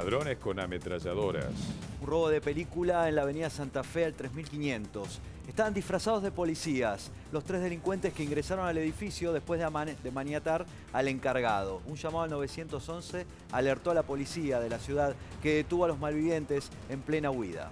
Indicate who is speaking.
Speaker 1: Ladrones con ametralladoras.
Speaker 2: Un robo de película en la avenida Santa Fe al 3500. Estaban disfrazados de policías, los tres delincuentes que ingresaron al edificio después de, de maniatar al encargado. Un llamado al 911 alertó a la policía de la ciudad que detuvo a los malvivientes en plena huida.